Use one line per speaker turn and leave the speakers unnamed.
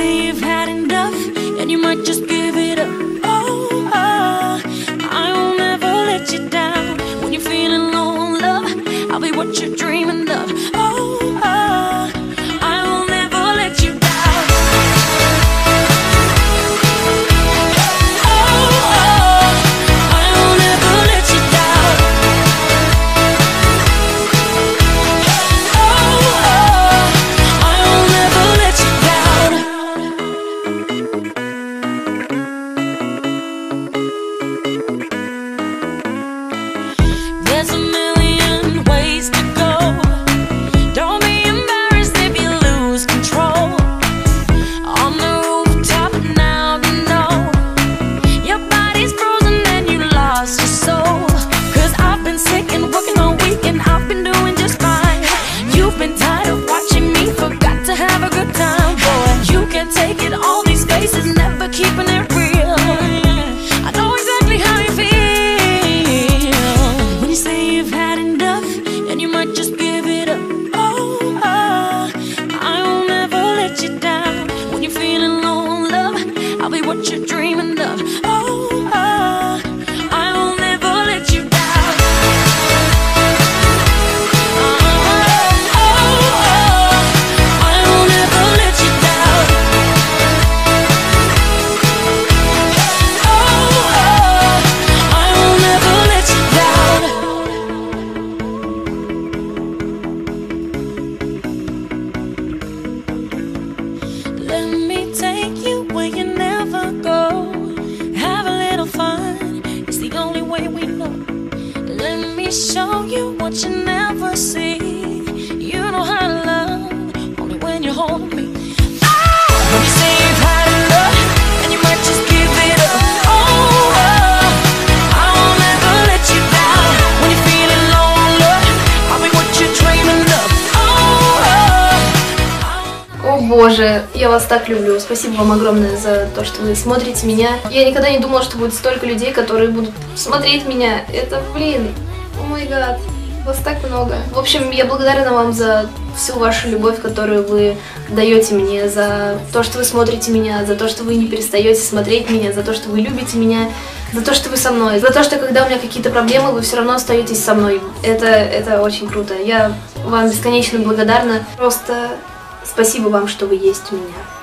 say you've had enough, and you might just give it. Show you what you never see. You know how to love, only when you hold me. Ah! Oh, oh. Oh, oh.
Боже, я вас так люблю. Спасибо вам огромное за то, что вы смотрите меня. Я никогда не думала, что будет столько людей, которые будут смотреть меня. Это, блин, май гад, вас так много. В общем, я благодарна вам за всю вашу любовь, которую вы даете мне, за то, что вы смотрите меня, за то, что вы не перестаете смотреть меня, за то, что вы любите меня, за то, что вы со мной, за то, что когда у меня какие-то проблемы, вы все равно остаетесь со мной. Это, это очень круто. Я вам бесконечно благодарна. Просто спасибо вам, что вы есть у меня.